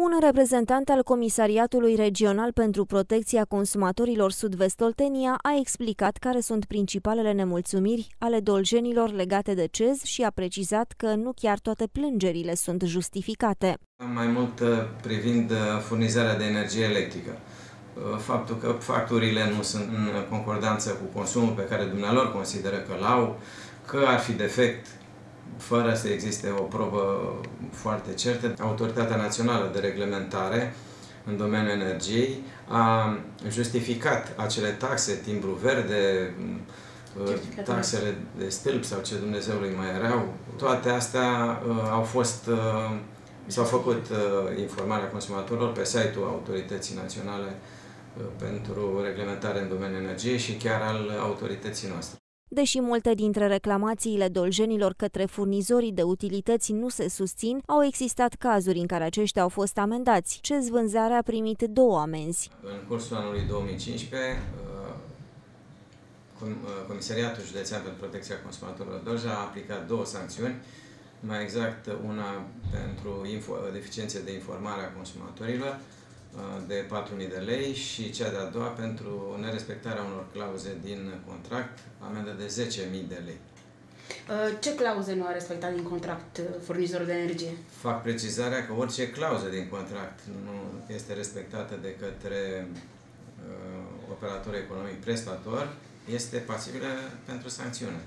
Un reprezentant al Comisariatului Regional pentru Protecția Consumatorilor Sud-Vest Oltenia a explicat care sunt principalele nemulțumiri ale doljenilor legate de CEZ și a precizat că nu chiar toate plângerile sunt justificate. Mai mult uh, privind uh, furnizarea de energie electrică. Uh, faptul că facturile nu sunt în concordanță cu consumul pe care dumnealor consideră că l-au, că ar fi defect fără să existe o probă foarte certă, Autoritatea Națională de Reglementare în domeniul energiei a justificat acele taxe, timbru verde, taxele de stâlp sau ce Dumnezeului mai erau. Toate astea uh, au fost, uh, s-au făcut uh, informarea consumatorilor pe site-ul Autorității Naționale uh, pentru Reglementare în domeniul energiei și chiar al autorității noastre. Deși multe dintre reclamațiile doljenilor către furnizorii de utilități nu se susțin, au existat cazuri în care aceștia au fost amendați. CEZ Vânzare a primit două amenzi. În cursul anului 2015, uh, uh, Comisariatul Județean pentru Protecția Consumatorilor Dolja a aplicat două sancțiuni, mai exact una pentru deficiențe de informare a consumatorilor, de 4.000 de lei și cea de-a doua pentru nerespectarea unor clauze din contract, amendă de 10.000 de lei. Uh, ce clauze nu a respectat din contract uh, furnizorul de energie? Fac precizarea că orice clauză din contract nu este respectată de către uh, operator economic prestator, este pasibilă pentru sancțiune.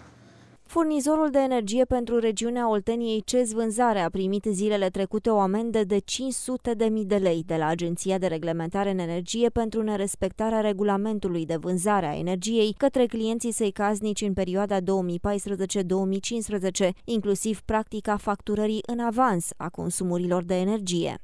Furnizorul de energie pentru regiunea Olteniei CEZ Vânzare a primit zilele trecute o amendă de 500 de mii de lei de la Agenția de Reglementare în Energie pentru nerespectarea regulamentului de vânzare a energiei către clienții săi casnici în perioada 2014-2015, inclusiv practica facturării în avans a consumurilor de energie.